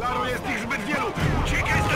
Laru jest ich zbyt wielu! Uciekaj z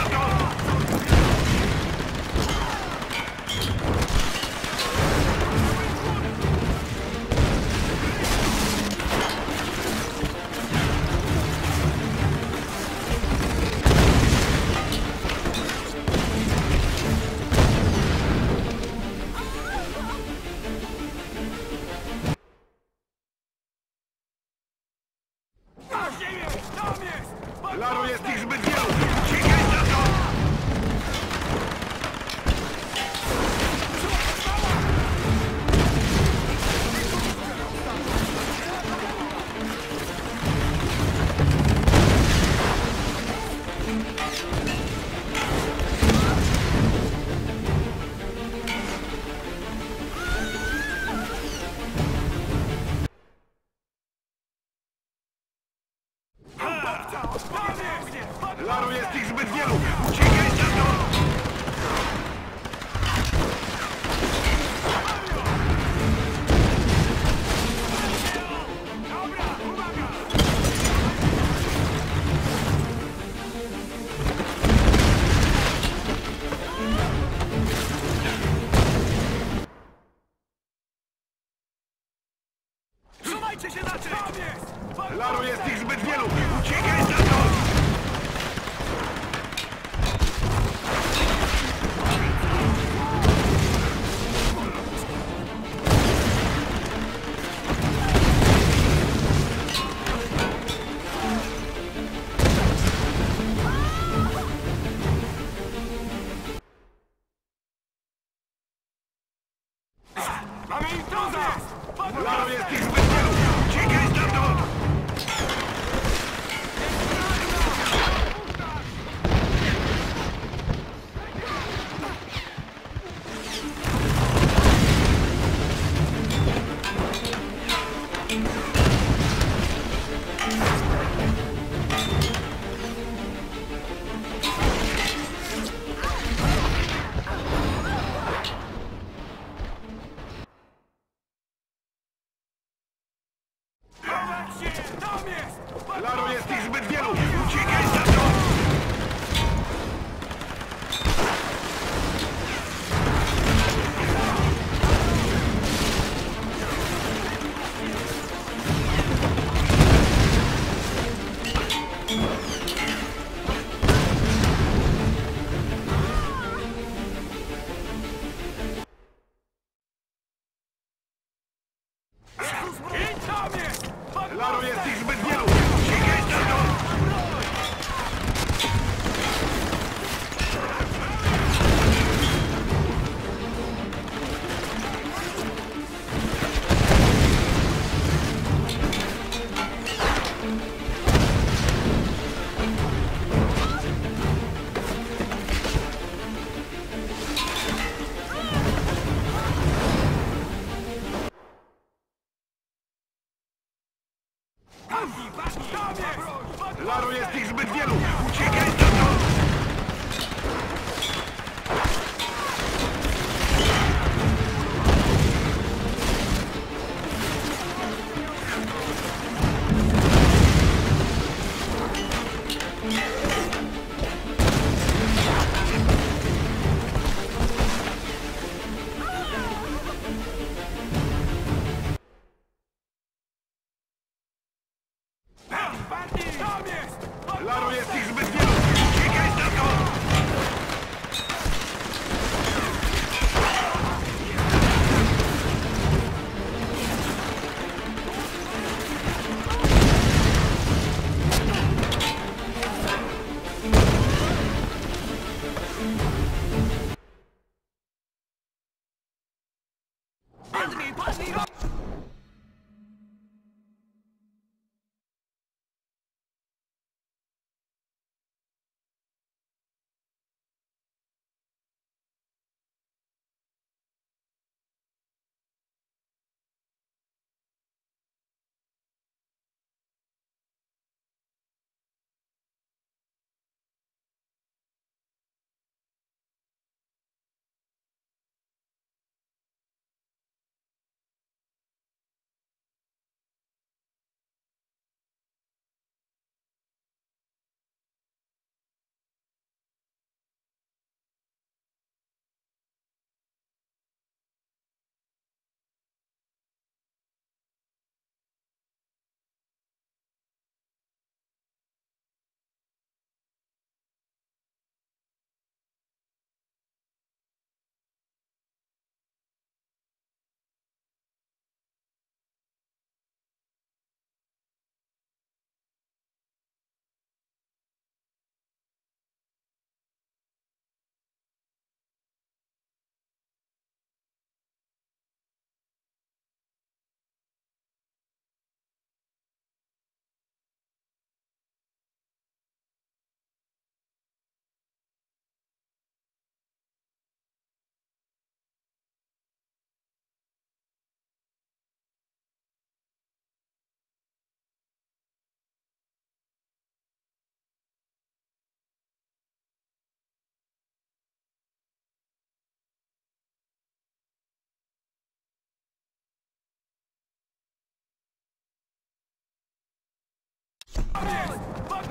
Tam jest! Laro jest ich zbyt wielu! Uciekaj za to!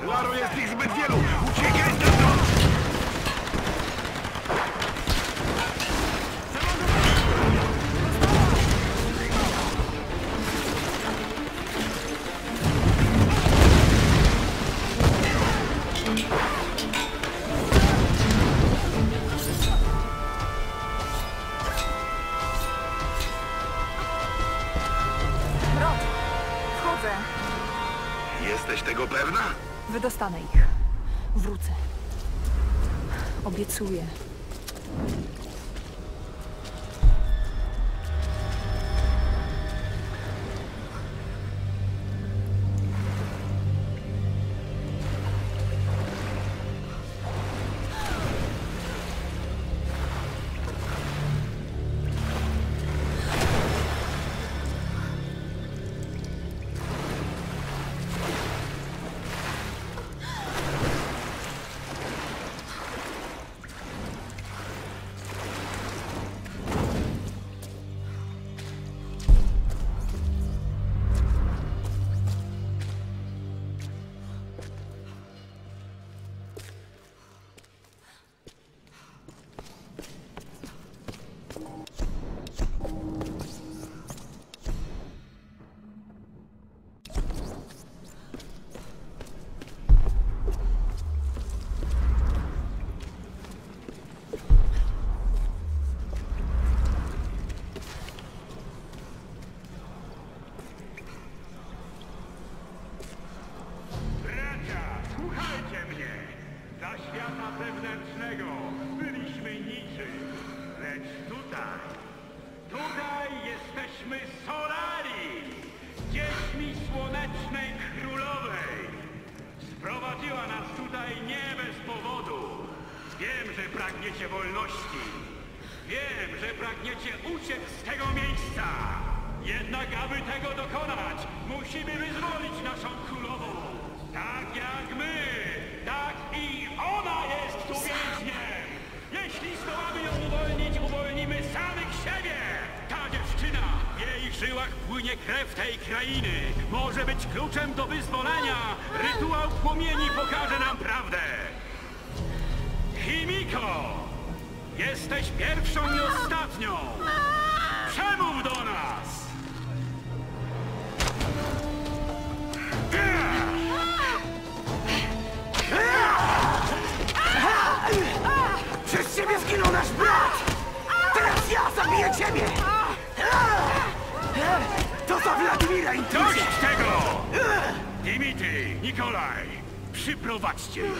Tam jest! Pod Laro, Wydostanę ich. Wrócę. Obiecuję. Przyprowadźcie ją.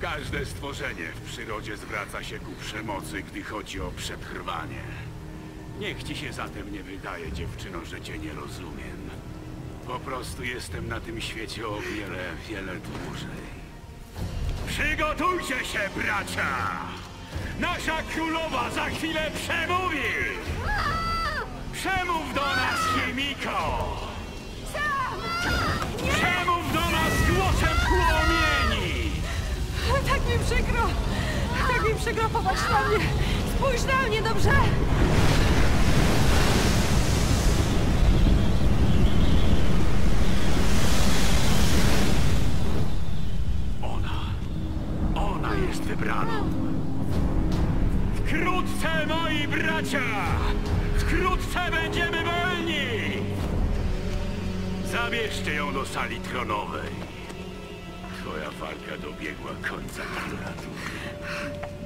Każde stworzenie w przyrodzie zwraca się ku przemocy, gdy chodzi o przetrwanie. Niech ci się zatem nie wydaje, dziewczyno, że cię nie rozumiem. Po prostu jestem na tym świecie o wiele, wiele dłużej. Przygotujcie się, bracia! Nasza królowa za chwilę przemówi! Przemów do nas, Chimiko! Przemów do nas głosem płomieni! Tak mi przykro! Tak mi przykro, popatrz na mnie! Spójrz na mnie, dobrze? Wkrótce, moi bracia! Wkrótce będziemy wolni! Zabierzcie ją do sali tronowej. Twoja walka dobiegła końca królatury.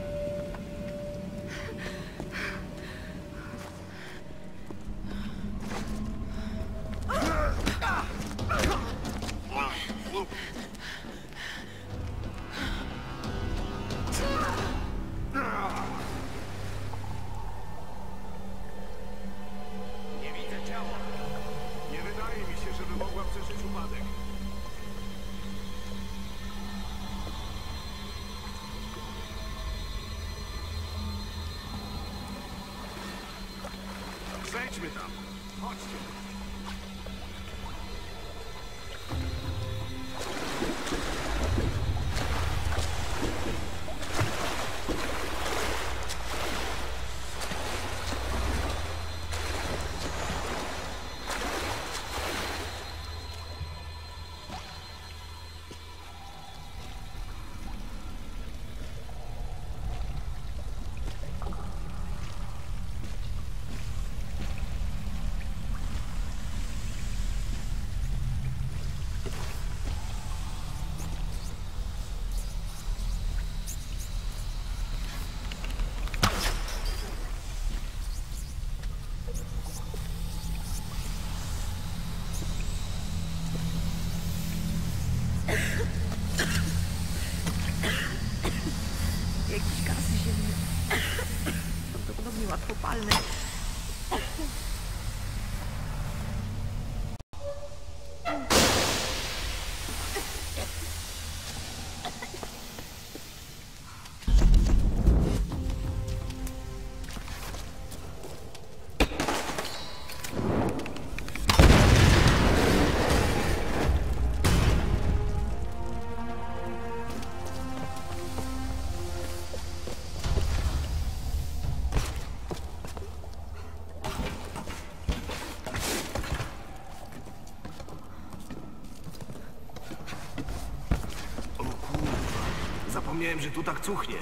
Zapomniałem, że tu tak cuchnie.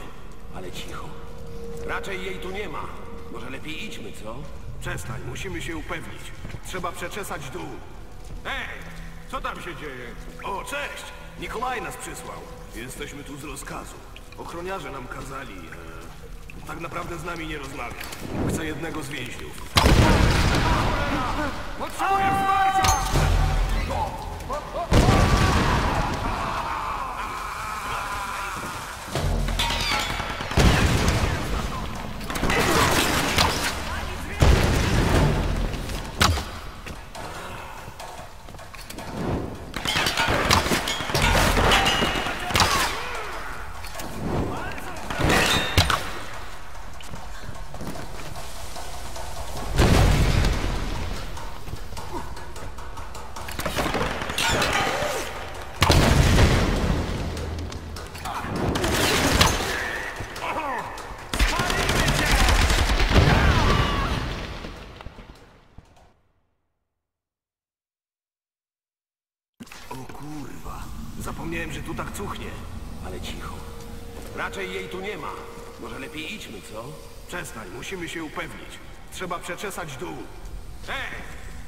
Ale cicho. Raczej jej tu nie ma. Może lepiej idźmy, co? Przestań, musimy się upewnić. Trzeba przeczesać dół. Ej, co tam się dzieje? O, cześć! Nikolaj nas przysłał. Jesteśmy tu z rozkazu. Ochroniarze nam kazali. E, tak naprawdę z nami nie rozmawia. Chce jednego z więźniów. Potrzebuję Zapomniałem, że tu tak cuchnie. Ale cicho. Raczej jej tu nie ma. Może lepiej idźmy, co? Przestań, musimy się upewnić. Trzeba przeczesać dół. Ej,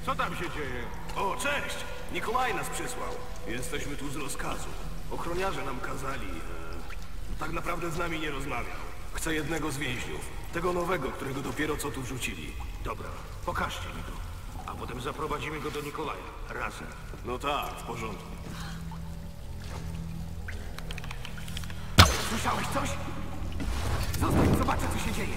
co tam się dzieje? O, cześć! Nikolaj nas przysłał. Jesteśmy tu z rozkazu. Ochroniarze nam kazali. E, tak naprawdę z nami nie rozmawiał. Chce jednego z więźniów. Tego nowego, którego dopiero co tu wrzucili. Dobra, pokażcie mi go. A potem zaprowadzimy go do Nikolaja. Razem. No tak, w porządku. Słyszałeś coś? Zostań, zobaczę, co się dzieje.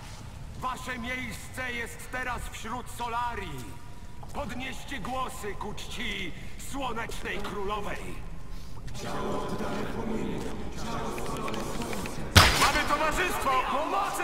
wasze miejsce jest teraz wśród Solarii. Podnieście głosy ku czci Słonecznej Królowej. Mamy towarzystwo! Pomocy!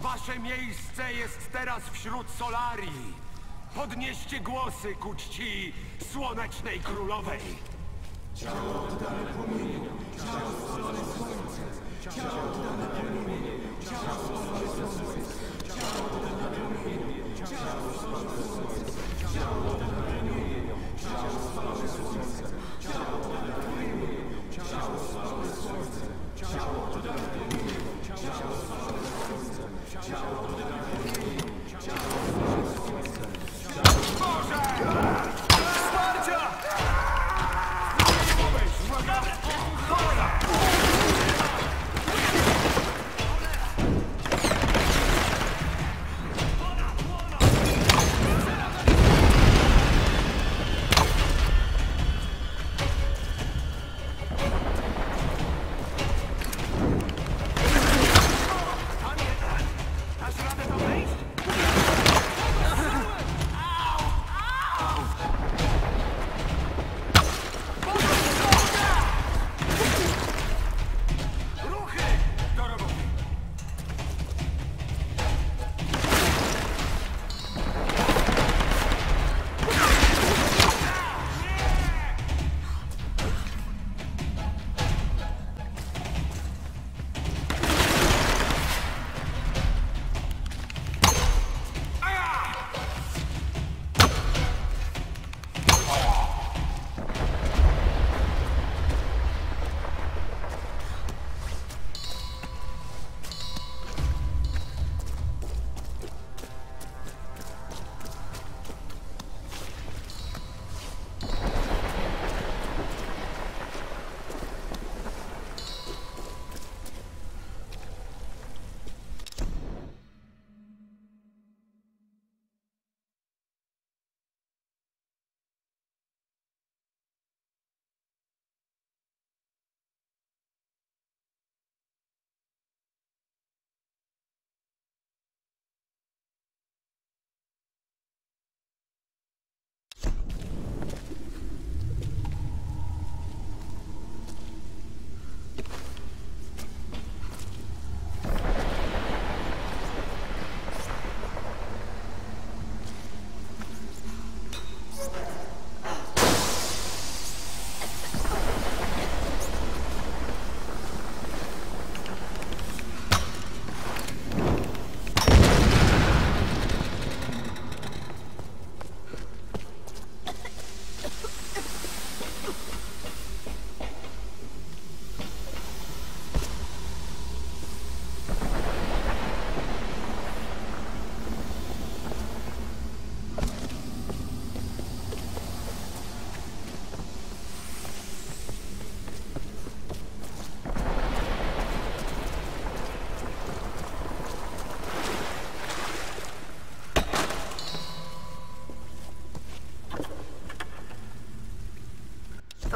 Wasze miejsce jest teraz wśród Solarii. Podnieście głosy ku czci Słonecznej Królowej. Dasz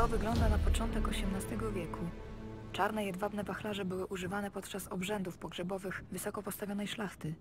To wygląda na początek XVIII wieku. Czarne jedwabne wachlarze były używane podczas obrzędów pogrzebowych wysoko postawionej szlachty.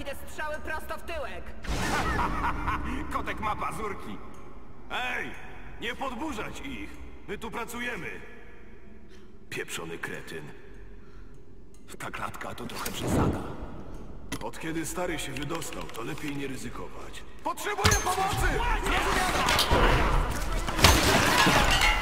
Ci te strzały prosto w tyłek! Kotek ma pazurki. Ej, nie podburzać ich. My tu pracujemy. Pieprzony kretyn. Ta klatka to trochę przesada. Od kiedy stary się wydostał, to lepiej nie ryzykować. Potrzebuję pomocy! To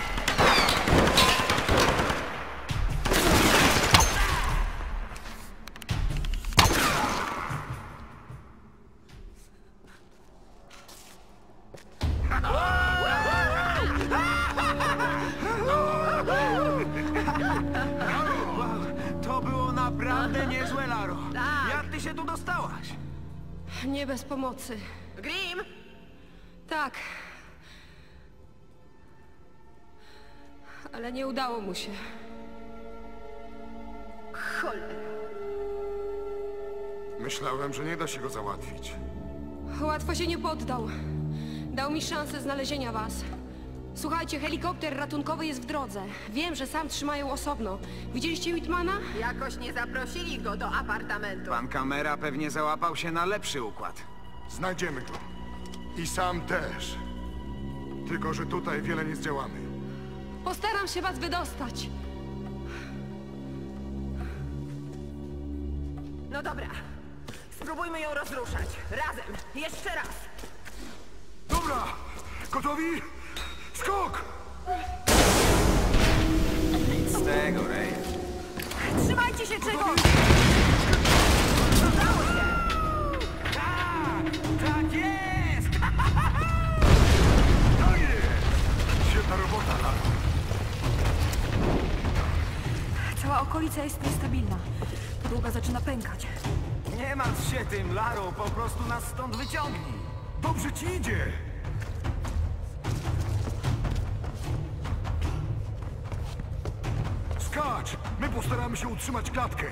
pomocy. Grim, Tak. Ale nie udało mu się. cholera. Myślałem, że nie da się go załatwić. Łatwo się nie poddał. Dał mi szansę znalezienia was. Słuchajcie, helikopter ratunkowy jest w drodze. Wiem, że sam trzymają osobno. Widzieliście Whitmana? Jakoś nie zaprosili go do apartamentu. Pan kamera pewnie załapał się na lepszy układ. Znajdziemy go. I sam też. Tylko, że tutaj wiele nie zdziałamy. Postaram się was wydostać. No dobra. Spróbujmy ją rozruszać. Razem. Jeszcze raz. Dobra! Gotowi? Skok! Nic z tego, Ray. Trzymajcie się czegoś! Tak jest! Tak jest! Świetna robota, Lara. Cała okolica jest niestabilna. Podłoga zaczyna pękać. Nie martw się tym, Laro. Po prostu nas stąd wyciągnij. Dobrze ci idzie! Skacz! My postaramy się utrzymać klatkę.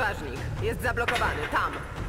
Odważnik. Jest zablokowany. Tam.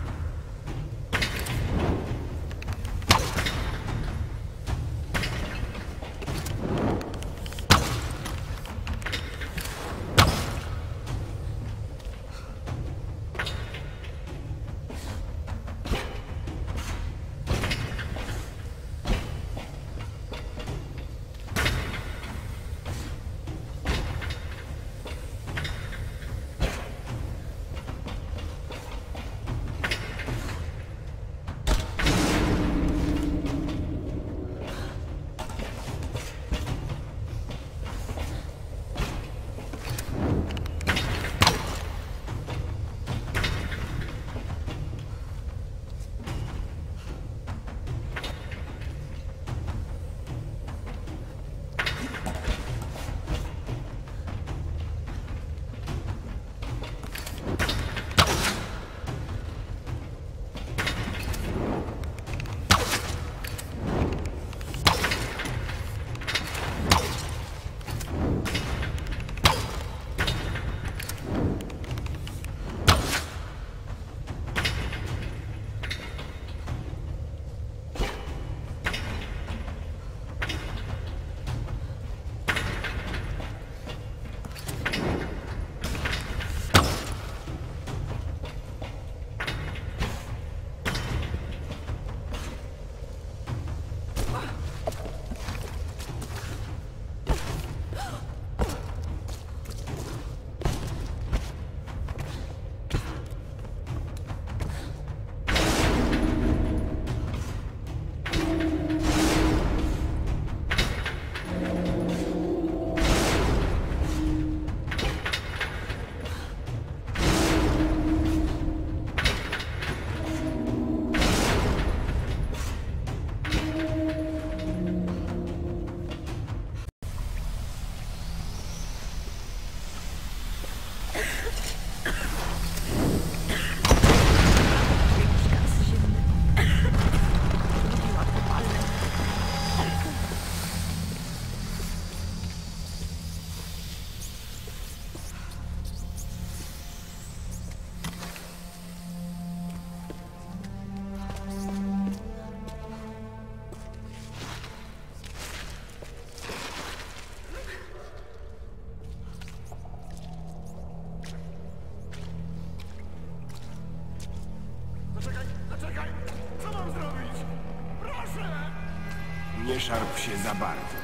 Szarp się za bardzo.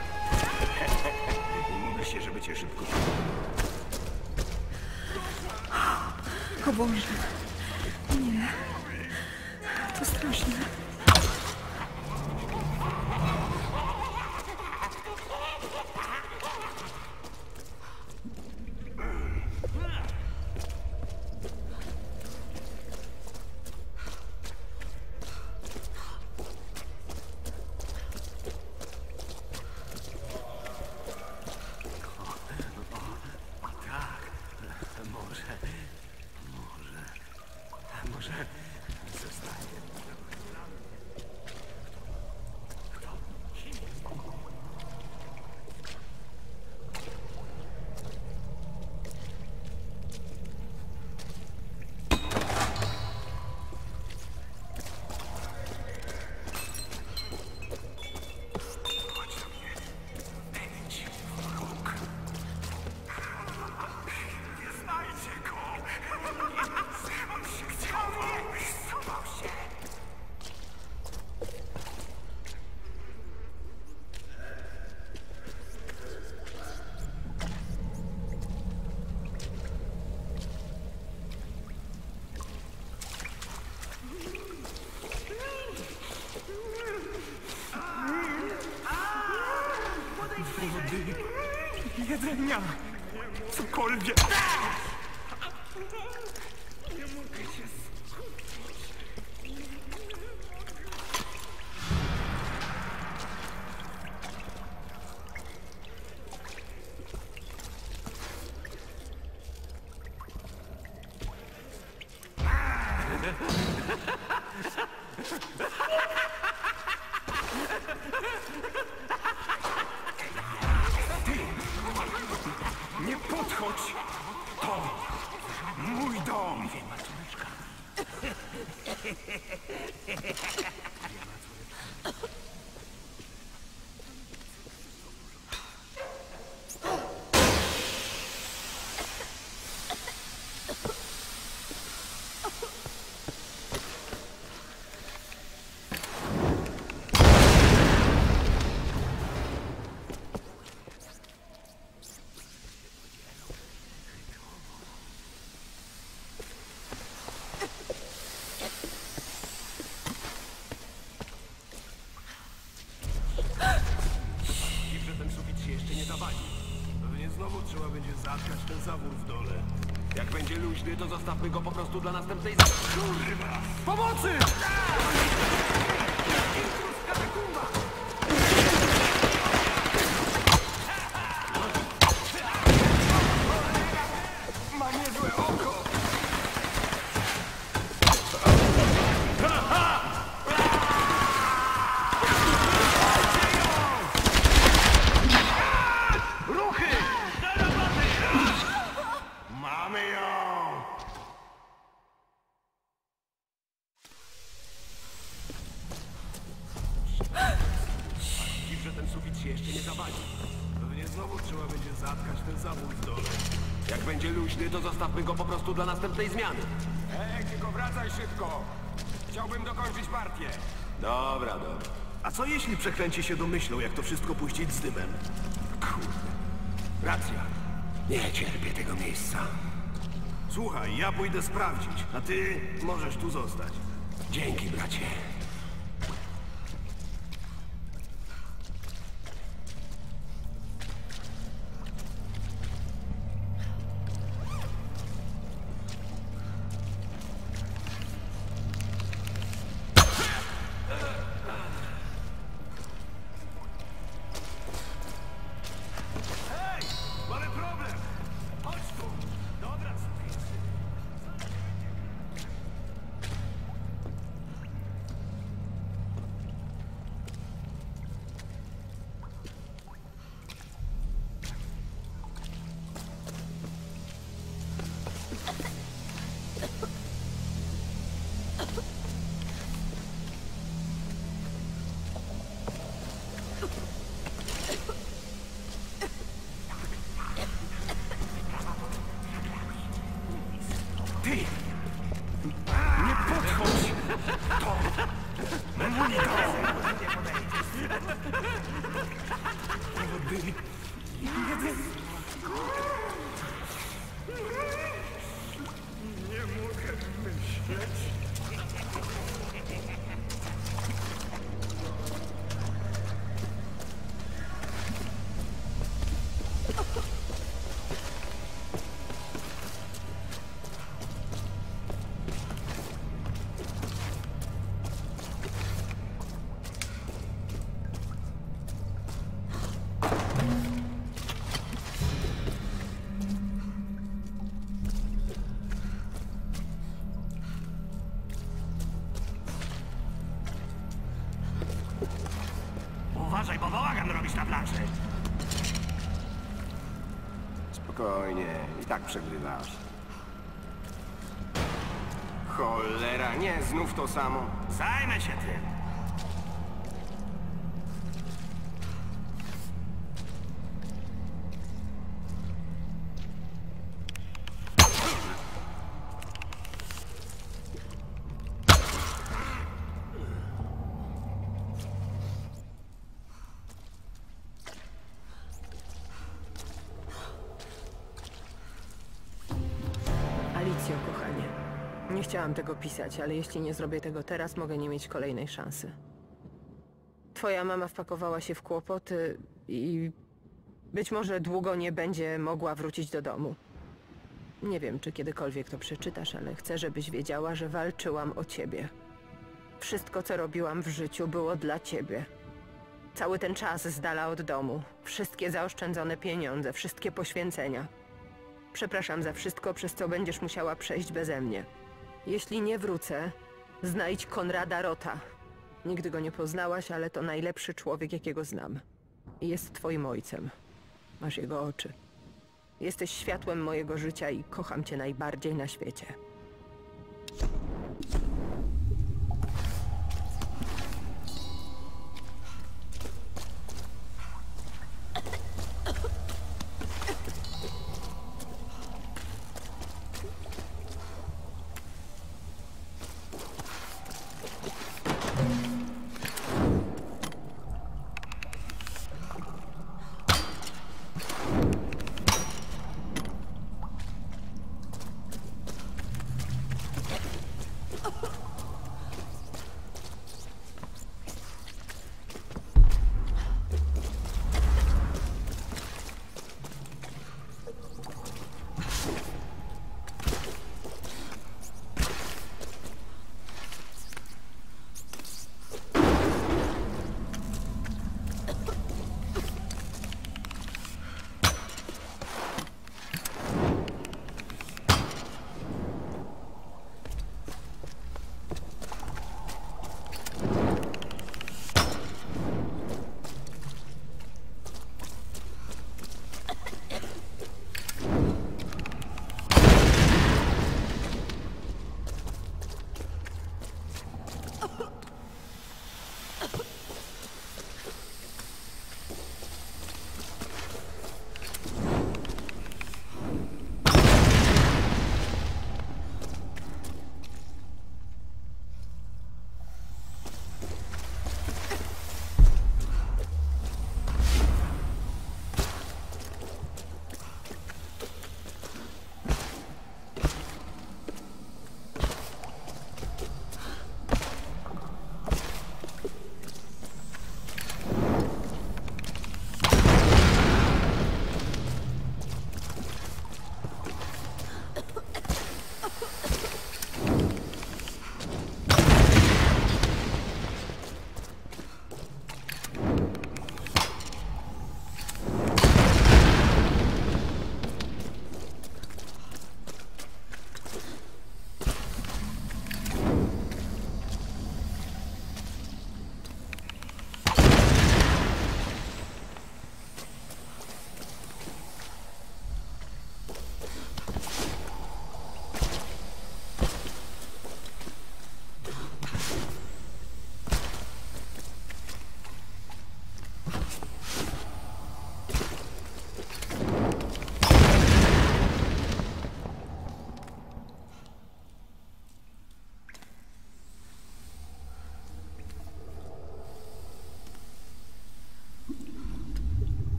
Mówi się, żeby cię szybko... O. jedzenia, cokolwiek. Ten zawór w dole. Jak będzie luźny, to zostawmy go po prostu dla następnej... Kurwa! Pomocy! Dla następnej zmiany. Ej, tylko wracaj szybko! Chciałbym dokończyć partię. Dobra, dobra. A co jeśli przekręci się domyślą, jak to wszystko puścić z dymem? Kurde. Racja. Nie cierpię tego miejsca. Słuchaj, ja pójdę sprawdzić, a ty możesz tu zostać. Dzięki, bracie. Tak przegrywasz. Cholera, nie, znów to samo. Zajmę się tym. Chciałam tego pisać, ale jeśli nie zrobię tego teraz, mogę nie mieć kolejnej szansy. Twoja mama wpakowała się w kłopoty i być może długo nie będzie mogła wrócić do domu. Nie wiem, czy kiedykolwiek to przeczytasz, ale chcę, żebyś wiedziała, że walczyłam o ciebie. Wszystko, co robiłam w życiu, było dla ciebie. Cały ten czas z dala od domu, wszystkie zaoszczędzone pieniądze, wszystkie poświęcenia. Przepraszam za wszystko, przez co będziesz musiała przejść beze mnie. Jeśli nie wrócę, znajdź Konrada Rota. Nigdy go nie poznałaś, ale to najlepszy człowiek, jakiego znam. Jest twoim ojcem. Masz jego oczy. Jesteś światłem mojego życia i kocham cię najbardziej na świecie.